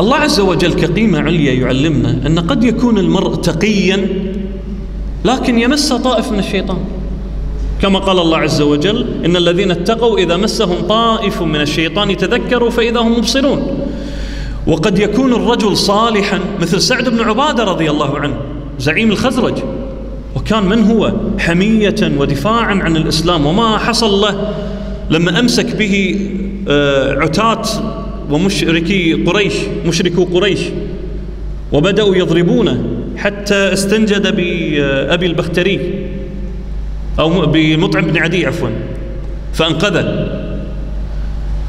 الله عز وجل كقيمة عليا يعلمنا أن قد يكون المرء تقيا لكن يمس طائف من الشيطان. كما قال الله عز وجل إن الذين اتقوا إذا مسهم طائف من الشيطان تذكروا فإذا هم مبصرون. وقد يكون الرجل صالحا مثل سعد بن عبادة رضي الله عنه زعيم الخزرج. وكان من هو؟ حمية ودفاعا عن الإسلام وما حصل له. لما أمسك به آه، عتاة ومشركي قريش مشركو قريش. وبدأوا يضربونه حتى استنجد بأبي البختري أو بمطعم بن عدي عفوا. فأنقذه.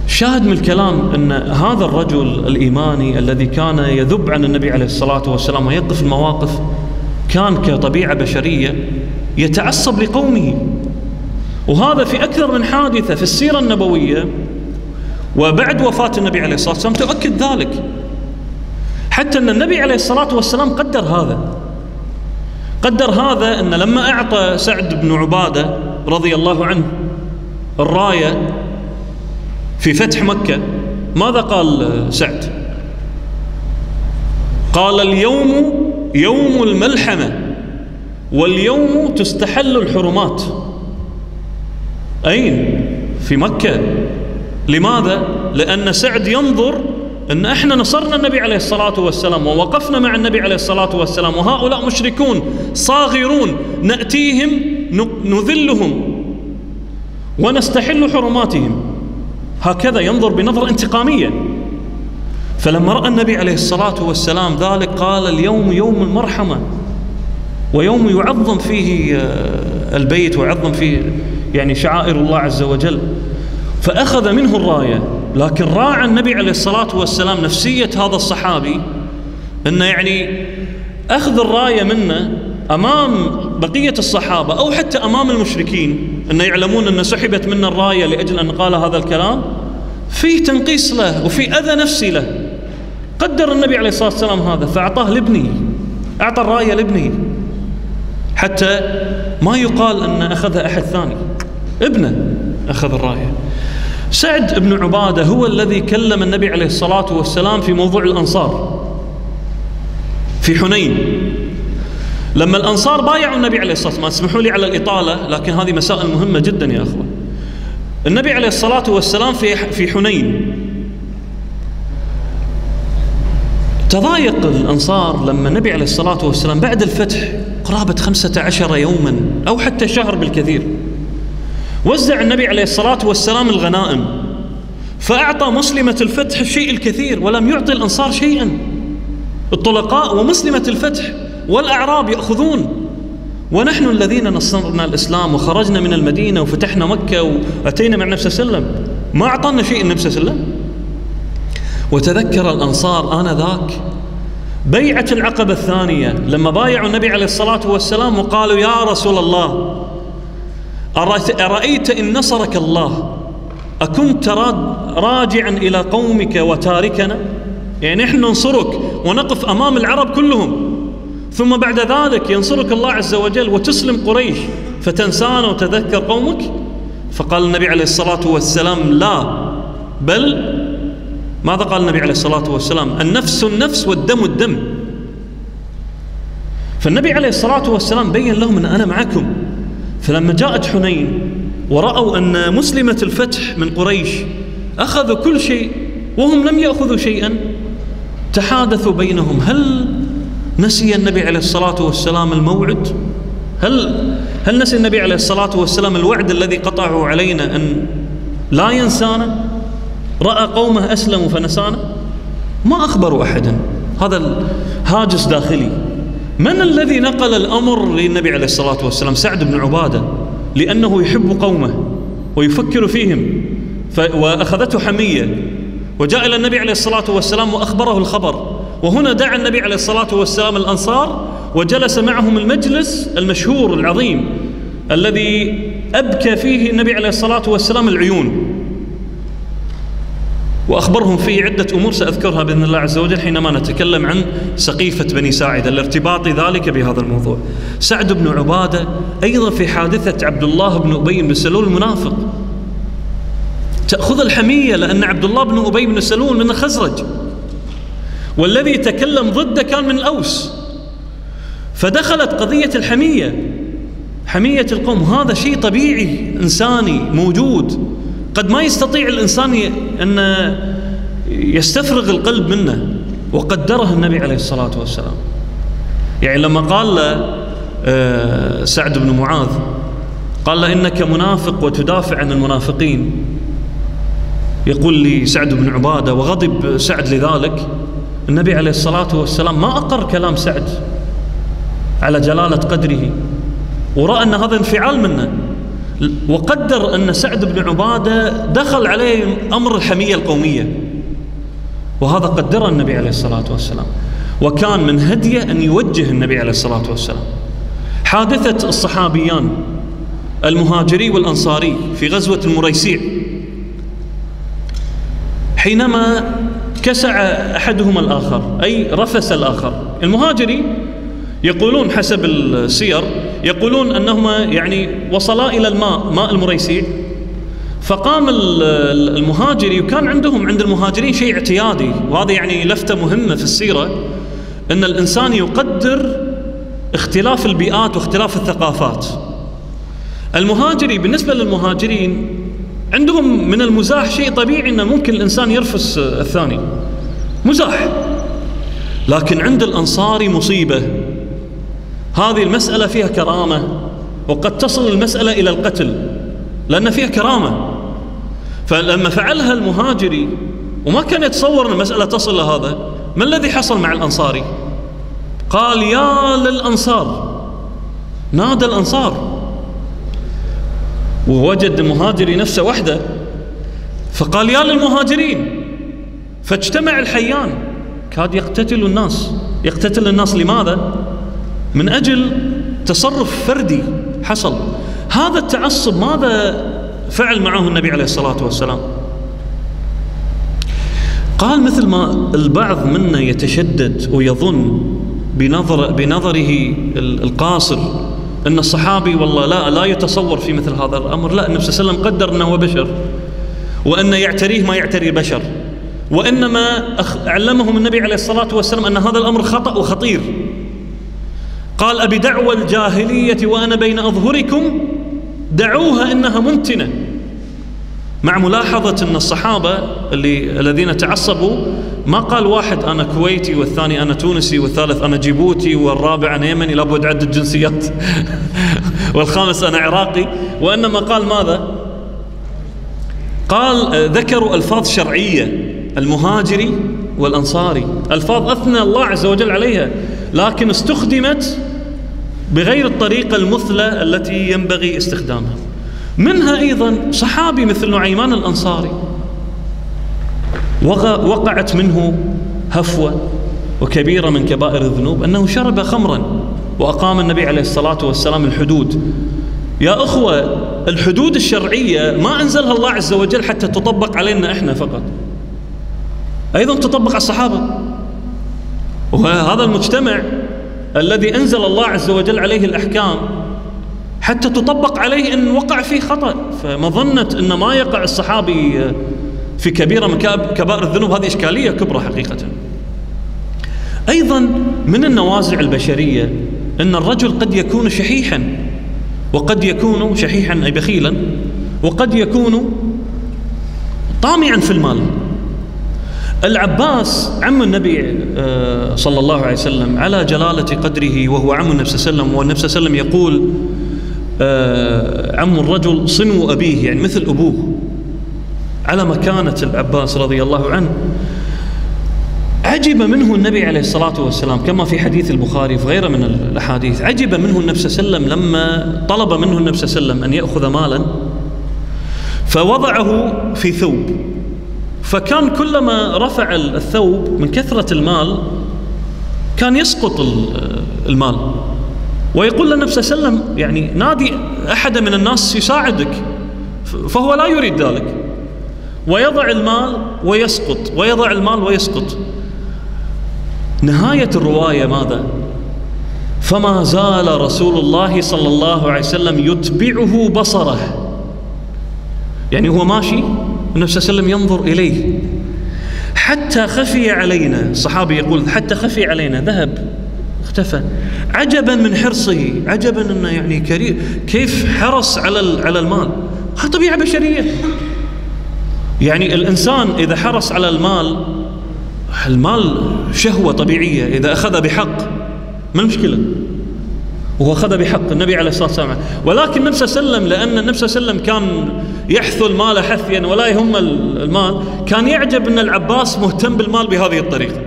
شاهد من الكلام أن هذا الرجل الإيماني الذي كان يذب عن النبي عليه الصلاة والسلام ويقف المواقف كان كطبيعة بشرية يتعصب لقومه. وهذا في أكثر من حادثة في السيرة النبوية وبعد وفاة النبي عليه الصلاة والسلام تؤكد ذلك. حتى أن النبي عليه الصلاة والسلام قدر هذا. قدر هذا أن لما أعطى سعد بن عبادة رضي الله عنه الراية في فتح مكة ماذا قال سعد؟ قال اليوم يوم الملحمة واليوم تستحل الحرمات. أين؟ في مكة. لماذا؟ لأن سعد ينظر أن إحنا نصرنا النبي عليه الصلاة والسلام ووقفنا مع النبي عليه الصلاة والسلام وهؤلاء مشركون صاغرون نأتيهم نذلهم ونستحل حرماتهم. هكذا ينظر بنظرة انتقامية. فلما رأى النبي عليه الصلاة والسلام ذلك قال اليوم يوم المرحمة ويوم يعظم فيه آه، البيت ويعظم فيه يعني شعائر الله عز وجل. فأخذ منه الراية. لكن راعى النبي عليه الصلاة والسلام نفسية هذا الصحابي أنه يعني أخذ الراية منه أمام بقية الصحابة أو حتى أمام المشركين أن يعلمون أن سحبت منا الراية لأجل أن قال هذا الكلام. في تنقيص له وفي أذى نفسي له. قدر النبي عليه الصلاة والسلام هذا فأعطاه لابنه. أعطى الراية لابنه. حتى ما يقال أن أخذها أحد ثاني. ابنه أخذ الراية. سعد بن عبادة هو الذي كلم النبي عليه الصلاة والسلام في موضوع الأنصار في حنين. لما الأنصار بايعوا النبي عليه الصلاة والسلام اسمحوا لي على الإطالة لكن هذه مسائل مهمة جدا يا أخوة. النبي عليه الصلاة والسلام في في حنين. تضايق الأنصار لما النبي عليه الصلاة والسلام بعد الفتح قرابة خمسة عشر يوما أو حتى شهر بالكثير. وزع النبي عليه الصلاة والسلام الغنائم. فأعطى مسلمة الفتح الشيء الكثير ولم يعطي الأنصار شيئا. الطلقاء ومسلمة الفتح والأعراب يأخذون. ونحن الذين نصرنا الإسلام وخرجنا من المدينة وفتحنا مكة وأتينا مع النبي صلى الله عليه وسلم ما أعطانا شيء النبي صلى الله عليه وسلم. وتذكر الأنصار آنذاك. بيعة العقبة الثانية لما بايعوا النبي عليه الصلاة والسلام وقالوا يا رسول الله أرأيت إن نصرك الله؟ أكنت راجعا إلى قومك وتاركنا؟ يعني نحن ننصرك ونقف أمام العرب كلهم. ثم بعد ذلك ينصرك الله عز وجل وتسلم قريش. فتنسانا وتذكر قومك؟ فقال النبي عليه الصلاة والسلام لا. بل ماذا قال النبي عليه الصلاة والسلام؟ النفس النفس والدم الدم. فالنبي عليه الصلاة والسلام بين لهم أن أنا معكم. فلما جاءت حنين ورأوا أن مسلمة الفتح من قريش أخذوا كل شيء وهم لم يأخذوا شيئا تحادثوا بينهم. هل نسي النبي عليه الصلاة والسلام الموعد؟ هل هل نسي النبي عليه الصلاة والسلام الوعد الذي قطعه علينا أن لا ينسانا؟ رأى قومه أسلموا فنسانا؟ ما أخبروا أحدا. هذا هاجس داخلي. من الذي نقل الأمر للنبي عليه الصلاة والسلام؟ سعد بن عبادة لأنه يحب قومه ويفكر فيهم وأخذته حمية وجاء إلى النبي عليه الصلاة والسلام وأخبره الخبر. وهنا دعا النبي عليه الصلاة والسلام الأنصار وجلس معهم المجلس المشهور العظيم الذي أبكى فيه النبي عليه الصلاة والسلام العيون. وأخبرهم فيه عدة أمور سأذكرها بإذن الله عز وجل حينما نتكلم عن سقيفة بني ساعدة الارتباط ذلك بهذا الموضوع. سعد بن عبادة أيضا في حادثة عبد الله بن أبي بن سلول المنافق. تأخذ الحمية لأن عبد الله بن أبي بن سلول من الخزرج والذي تكلم ضده كان من الأوس. فدخلت قضية الحمية. حمية القوم هذا شيء طبيعي إنساني موجود. قد ما يستطيع الإنسان أن يستفرغ القلب منه وقدره النبي عليه الصلاة والسلام. يعني لما قال له آه، سعد بن معاذ قال له إنك منافق وتدافع عن المنافقين. يقول لي سعد بن عبادة وغضب سعد لذلك. النبي عليه الصلاة والسلام ما أقر كلام سعد على جلالة قدره ورأى أن هذا انفعال منه. وقدر أن سعد بن عبادة دخل عليه أمر الحمية القومية. وهذا قدره النبي عليه الصلاة والسلام. وكان من هديه أن يوجه النبي عليه الصلاة والسلام. حادثة الصحابيان المهاجري والأنصاري في غزوة المريسيع. حينما كسع أحدهما الآخر أي رفس الآخر. المهاجري يقولون حسب السير يقولون أنهما يعني وصلا إلى الماء ماء المريسيع فقام المهاجري وكان عندهم عند المهاجرين شيء اعتيادي وهذا يعني لفتة مهمة في السيرة أن الإنسان يقدر اختلاف البيئات واختلاف الثقافات. المهاجري بالنسبة للمهاجرين عندهم من المزاح شيء طبيعي أنه ممكن الإنسان يرفس الثاني. مزاح. لكن عند الأنصاري مصيبة. هذه المسألة فيها كرامة وقد تصل المسألة إلى القتل لأن فيها كرامة. فلما فعلها المهاجري وما كان يتصور أن المسألة تصل لهذا ما الذي حصل مع الأنصاري؟ قال يا للأنصار نادى الأنصار. ووجد المهاجري نفسه وحده فقال يا للمهاجرين فاجتمع الحيان. كاد يقتتل الناس. يقتتل الناس لماذا؟ من أجل تصرف فردي حصل. هذا التعصب ماذا فعل معه النبي عليه الصلاة والسلام؟ قال مثل ما البعض منا يتشدد ويظن بنظر بنظره القاصر أن الصحابي والله لا لا يتصور في مثل هذا الأمر. لا النبي صلى الله عليه وسلم قدر أنه هو بشر وأن يعتريه ما يعتري البشر وإنما علمهم النبي عليه الصلاة والسلام أن هذا الأمر خطأ وخطير. قال أبي دعوى الجاهلية وأنا بين أظهركم دعوها إنها منتنه مع ملاحظة أن الصحابة اللي الذين تعصبوا ما قال واحد أنا كويتي والثاني أنا تونسي والثالث أنا جيبوتي والرابع أنا يمني لابد عدة جنسيات. والخامس أنا عراقي. وإنما قال ماذا؟ قال ذكروا ألفاظ شرعية المهاجري والأنصاري. ألفاظ أثنى الله عز وجل عليها. لكن استخدمت بغير الطريقة المثلى التي ينبغي استخدامها. منها أيضا صحابي مثل نعيمان الأنصاري. وقعت منه هفوة وكبيرة من كبائر الذنوب أنه شرب خمرا وأقام النبي عليه الصلاة والسلام الحدود. يا أخوة الحدود الشرعية ما أنزلها الله عز وجل حتى تطبق علينا إحنا فقط. أيضا تطبق على الصحابة. وهذا المجتمع الذي أنزل الله عز وجل عليه الأحكام حتى تطبق عليه إن وقع فيه خطأ. فمظنة أن ما يقع الصحابي في كبيرة من كبائر الذنوب هذه إشكالية كبرى حقيقة. أيضا من النوازع البشرية أن الرجل قد يكون شحيحا وقد يكون شحيحا أي بخيلا وقد يكون طامعا في المال. العباس عم النبي آه، صلى الله عليه وسلم على جلالة قدره وهو عم النبي صلى الله عليه وسلم والنبي صلى الله عليه وسلم يقول آه، عم الرجل صنو أبيه يعني مثل أبوه على مكانة العباس رضي الله عنه. عجب منه النبي عليه الصلاة والسلام كما في حديث البخاري في غيره من الأحاديث عجب منه النبي صلى الله عليه وسلم لما طلب منه النبي صلى الله عليه وسلم أن يأخذ مالا فوضعه في ثوب. فكان كلما رفع الثوب من كثرة المال كان يسقط المال. ويقول عليه وسلم يعني نادي أحد من الناس يساعدك فهو لا يريد ذلك. ويضع المال ويسقط ويضع المال ويسقط. نهاية الرواية ماذا؟ فما زال رسول الله صلى الله عليه وسلم يتبعه بصره. يعني هو ماشي النبي صلى الله عليه وسلم ينظر إليه. حتى خفي علينا الصحابي يقول حتى خفي علينا ذهب اختفى. عجبا من حرصه عجبا إنه يعني كريم كيف حرص على على المال؟ هذه طبيعة بشرية. يعني الإنسان إذا حرص على المال المال شهوة طبيعية إذا أخذ بحق ما المشكلة؟ وهو أخذ بحق النبي عليه الصلاة والسلام. ولكن النبي صلى الله عليه وسلم لأن النبي صلى الله عليه وسلم كان يحثو المال حثيا ولا يهم المال كان يعجب أن العباس مهتم بالمال بهذه الطريقة.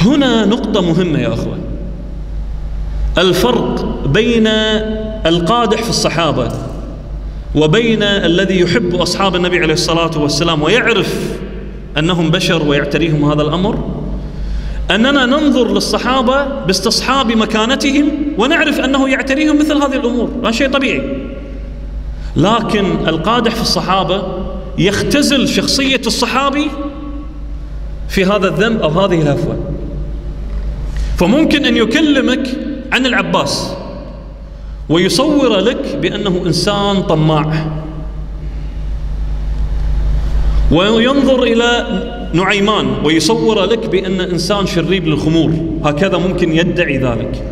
هنا نقطة مهمة يا أخوة. الفرق بين القادح في الصحابة وبين الذي يحب أصحاب النبي عليه الصلاة والسلام ويعرف أنهم بشر ويعتريهم هذا الأمر أننا ننظر للصحابة باستصحاب مكانتهم ونعرف أنه يعتريهم مثل هذه الأمور هذا شيء طبيعي. لكن القادح في الصحابة يختزل شخصية الصحابي في هذا الذنب أو هذه الهفوة. فممكن أن يكلمك عن العباس ويصور لك بأنه إنسان طماع. وينظر إلى نعيمان ويصور لك بأن إنسان شريب للخمور. هكذا ممكن يدعي ذلك.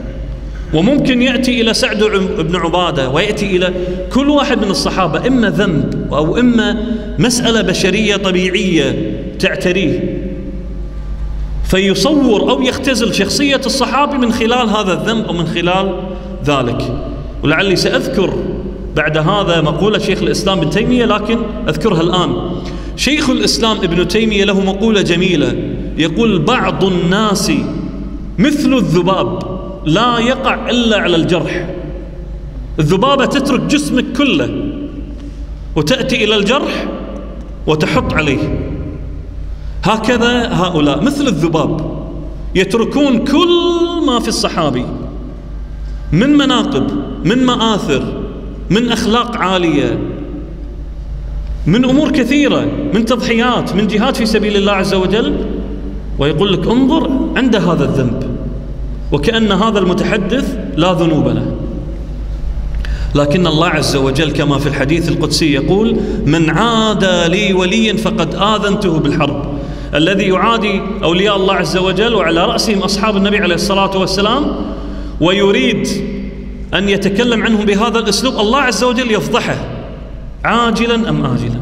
وممكن يأتي إلى سعد بن عبادة ويأتي إلى كل واحد من الصحابة إما ذنب أو إما مسألة بشرية طبيعية تعتريه. فيصور أو يختزل شخصية الصحابي من خلال هذا الذنب أو من خلال ذلك. ولعلي سأذكر بعد هذا مقولة شيخ الإسلام ابن تيمية لكن أذكرها الآن. شيخ الإسلام ابن تيمية له مقولة جميلة يقول بعض الناس مثل الذباب لا يقع إلا على الجرح. الذبابة تترك جسمك كله وتأتي إلى الجرح وتحط عليه. هكذا هؤلاء مثل الذباب يتركون كل ما في الصحابي من مناقب من مآثر من أخلاق عالية من أمور كثيرة من تضحيات من جهاد في سبيل الله عز وجل ويقول لك انظر عند هذا الذنب وكأن هذا المتحدث لا ذنوب له. لكن الله عز وجل كما في الحديث القدسي يقول من عادى لي وليا فقد آذنته بالحرب الذي يعادي أولياء الله عز وجل وعلى رأسهم أصحاب النبي عليه الصلاة والسلام ويريد أن يتكلم عنهم بهذا الأسلوب الله عز وجل يفضحه. عاجلا أم آجلا؟